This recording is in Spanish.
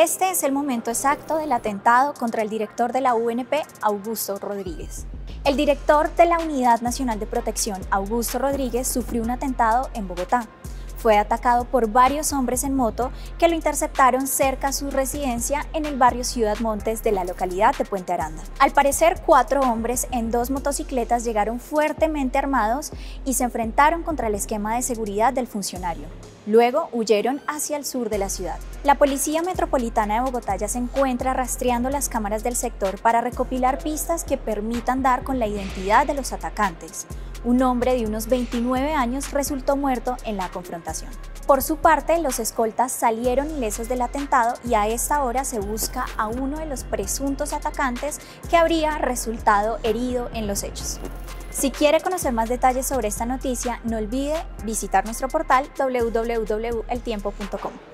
Este es el momento exacto del atentado contra el director de la UNP, Augusto Rodríguez. El director de la Unidad Nacional de Protección, Augusto Rodríguez, sufrió un atentado en Bogotá fue atacado por varios hombres en moto que lo interceptaron cerca a su residencia en el barrio Ciudad Montes de la localidad de Puente Aranda. Al parecer, cuatro hombres en dos motocicletas llegaron fuertemente armados y se enfrentaron contra el esquema de seguridad del funcionario. Luego huyeron hacia el sur de la ciudad. La Policía Metropolitana de Bogotá ya se encuentra rastreando las cámaras del sector para recopilar pistas que permitan dar con la identidad de los atacantes. Un hombre de unos 29 años resultó muerto en la confrontación. Por su parte, los escoltas salieron ilesos del atentado y a esta hora se busca a uno de los presuntos atacantes que habría resultado herido en los hechos. Si quiere conocer más detalles sobre esta noticia, no olvide visitar nuestro portal www.eltiempo.com.